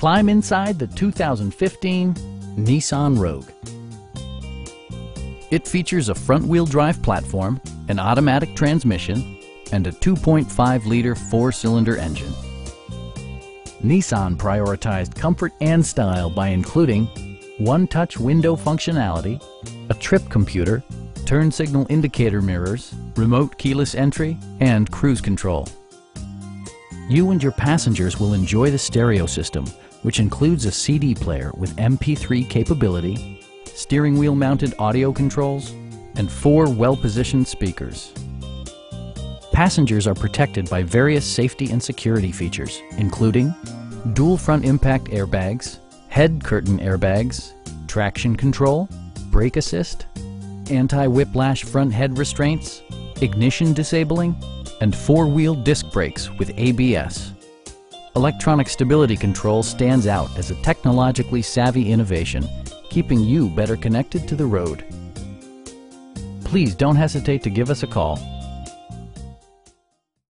Climb inside the 2015 Nissan Rogue. It features a front-wheel drive platform, an automatic transmission, and a 2.5-liter four-cylinder engine. Nissan prioritized comfort and style by including one-touch window functionality, a trip computer, turn signal indicator mirrors, remote keyless entry, and cruise control. You and your passengers will enjoy the stereo system, which includes a CD player with MP3 capability, steering wheel mounted audio controls, and four well-positioned speakers. Passengers are protected by various safety and security features, including dual front impact airbags, head curtain airbags, traction control, brake assist, anti-whiplash front head restraints, ignition disabling, and four-wheel disc brakes with ABS. Electronic stability control stands out as a technologically savvy innovation, keeping you better connected to the road. Please don't hesitate to give us a call